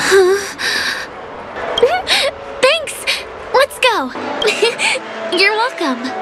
Thanks! Let's go! You're welcome.